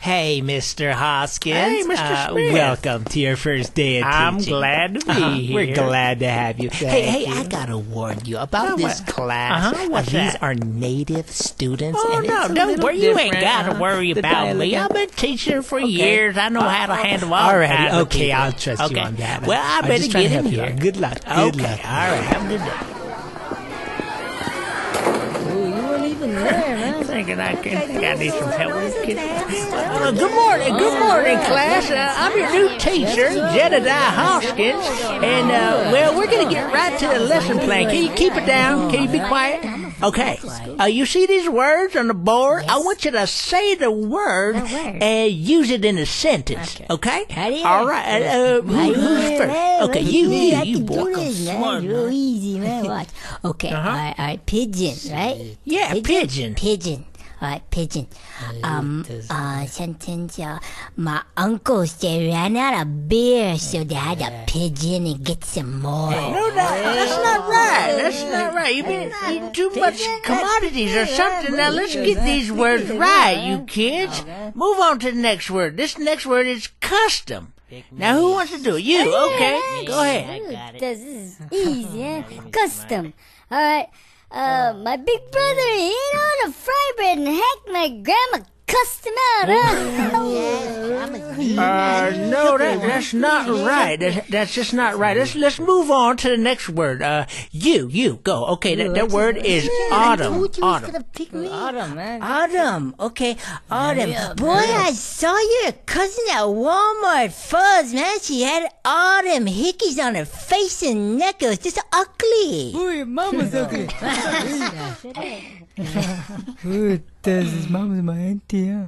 Hey, Mr. Hoskins. Hey, Mr. Uh, Smith. welcome to your first day of I'm teaching. glad to be Uh-huh, here. We're glad to have you. hey, Thank hey, you. I gotta warn you about Oh, this what? class. Uh-huh, what's these that? are native students. Oh and no, it's a don't worry. You ain't got to Uh-huh. worry The about me. I've been teaching for Okay. years. I know how to handle all Alrighty, kinds of okay. I'll trust you Okay. on that. Well, I I'm better get in here. Good luck. Good okay, luck. all right. Have a good day. You weren't even there, man. Thinking I can, think I need some help with this kid. Uh, good morning, good morning, class. Uh, I'm your new teacher, Jedediah Hoskins, and uh, well, we're gonna get right to the lesson plan. Can you keep it down? Can you be quiet? Okay. Uh, you see these words on the board? I want you to say the word word. and use it in a sentence. Okay? How All right. Uh, uh, who's first? Okay, you, you, you, can boy. do Come this, man. on, It's real man. easy, man. Watch. Okay, all right, all right. Pigeon, right? Yeah, pigeon. Pigeon. All right, pigeon. Um, uh, sentence. Uh, my uncles they ran out of beer, so they had a pigeon and get some more. No, that, that's not right. That's not right. You've been eating too much commodities or something. Now let's get these words right, you kids. Move on to the next word. This next word is custom. Now who wants to do it? You. Okay. Go ahead. This is easy, eh? Custom. All right. Uh, my big brother, he ain't on a fry bread, and heck, my grandma cussed him out, huh? No, that, that's not right. That's, that's just not right. Let's let's move on to the next word. Uh, you, you, go. Okay, that, that word is autumn. Autumn. Autumn, man. Autumn, okay, Autumn. Boy, I saw your cousin at Walmart. Fuzz, man, she had autumn hickeys on her face and neck. It was just ugly. Ooh, your mama's ugly. Ooh, this is mama's my auntie, huh?